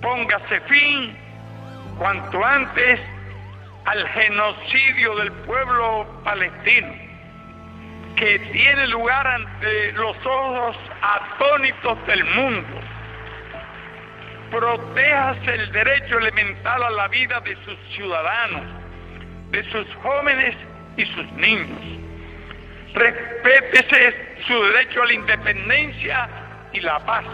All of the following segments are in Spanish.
Póngase fin cuanto antes al genocidio del pueblo palestino, que tiene lugar ante los ojos atónitos del mundo. Protéjase el derecho elemental a la vida de sus ciudadanos, de sus jóvenes y sus niños. Respétese su derecho a la independencia y la paz.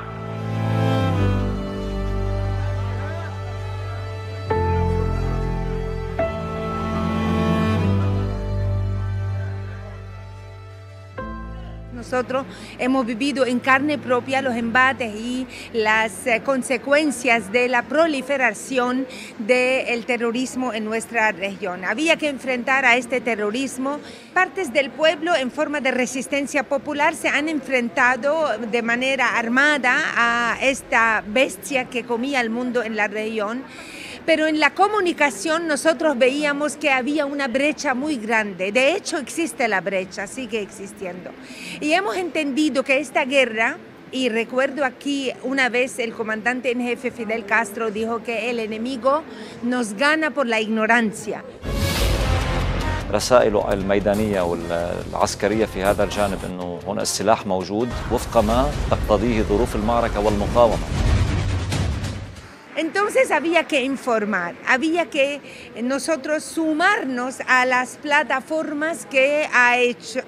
Nosotros hemos vivido en carne propia los embates y las eh, consecuencias de la proliferación del terrorismo en nuestra región. Había que enfrentar a este terrorismo. Partes del pueblo en forma de resistencia popular se han enfrentado de manera armada a esta bestia que comía el mundo en la región pero en la comunicación nosotros veíamos que había una brecha muy grande. De hecho, existe la brecha, sigue existiendo. Y hemos entendido que esta guerra, y recuerdo aquí una vez el comandante en jefe Fidel Castro dijo que el enemigo nos gana por la ignorancia. رسائل الميدانية والعسكرية في هذا الجانب أنه هنا السلاح موجود وفق ما تقتضيه ظروف المعركة والمقاومة entonces había que informar, había que nosotros sumarnos a las plataformas que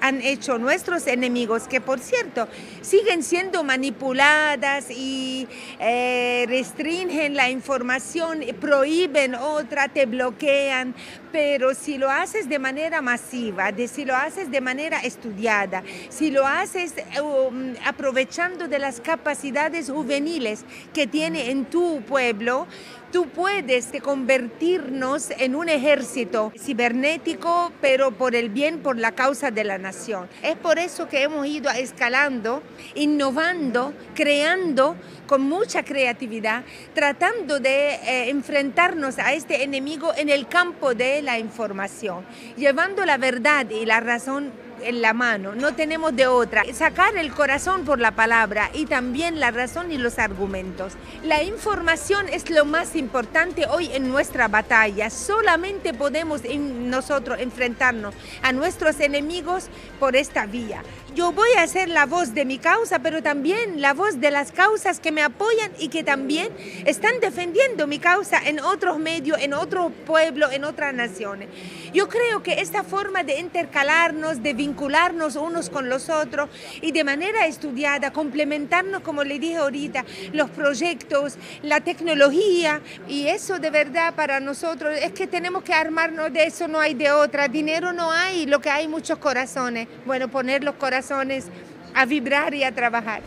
han hecho nuestros enemigos, que por cierto siguen siendo manipuladas y eh, restringen la información, prohíben otra, te bloquean, pero si lo haces de manera masiva, de, si lo haces de manera estudiada, si lo haces um, aprovechando de las capacidades juveniles que tiene en tu pueblo, tú puedes convertirnos en un ejército cibernético, pero por el bien, por la causa de la nación. Es por eso que hemos ido escalando, innovando, creando con mucha creatividad, tratando de eh, enfrentarnos a este enemigo en el campo de la información, llevando la verdad y la razón en la mano, no tenemos de otra. Sacar el corazón por la palabra y también la razón y los argumentos. La información es lo más importante hoy en nuestra batalla. Solamente podemos nosotros enfrentarnos a nuestros enemigos por esta vía. Yo voy a ser la voz de mi causa, pero también la voz de las causas que me apoyan y que también están defendiendo mi causa en otros medios, en otro pueblo, en otras naciones. Yo creo que esta forma de intercalarnos, de vincularnos unos con los otros y de manera estudiada, complementarnos, como le dije ahorita, los proyectos, la tecnología, y eso de verdad para nosotros es que tenemos que armarnos de eso, no hay de otra. Dinero no hay, lo que hay muchos corazones. Bueno, poner los a vibrar y a trabajar.